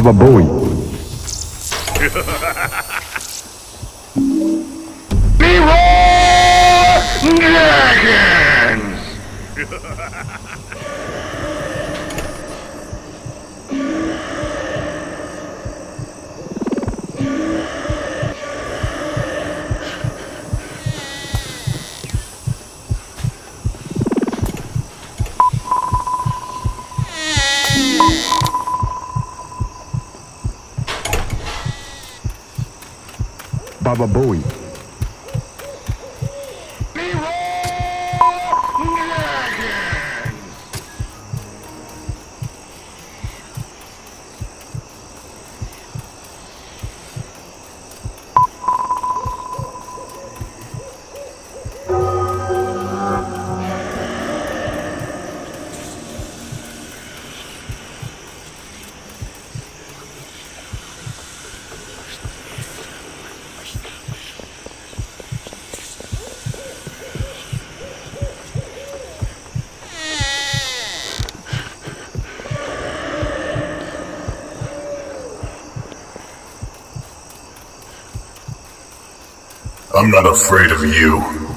Baba Booey. Baba Booey. I'm not afraid of you.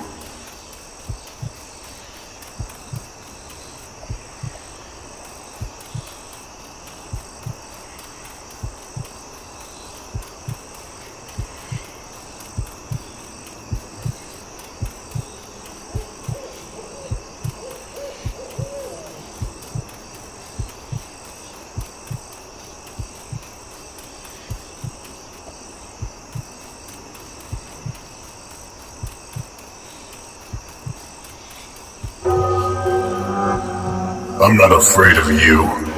I'm not afraid of you.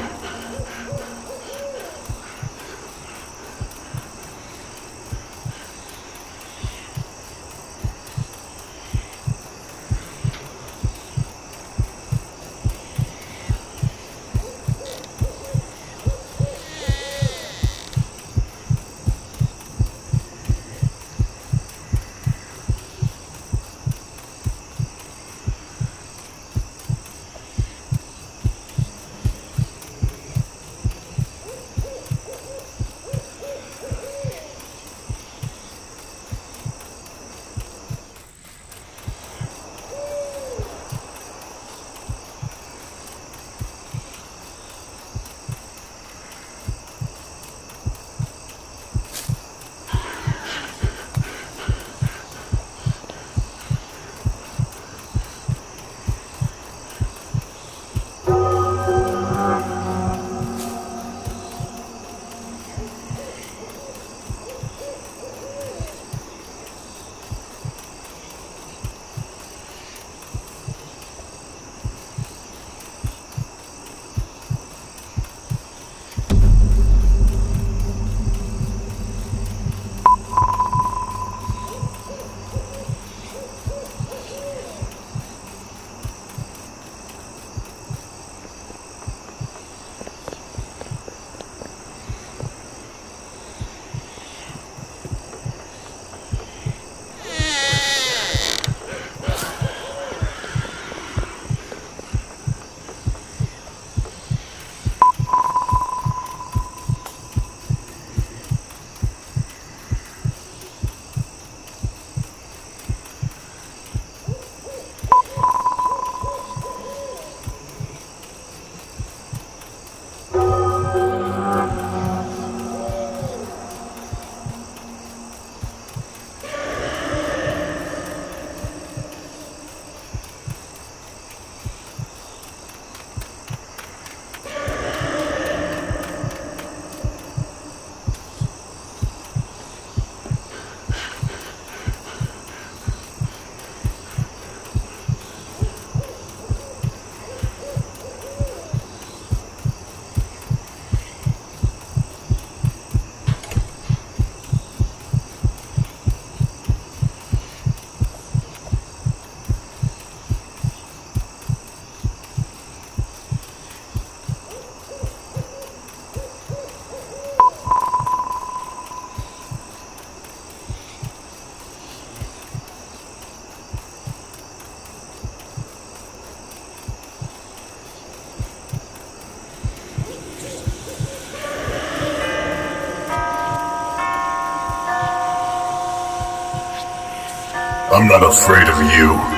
I'm not afraid of you.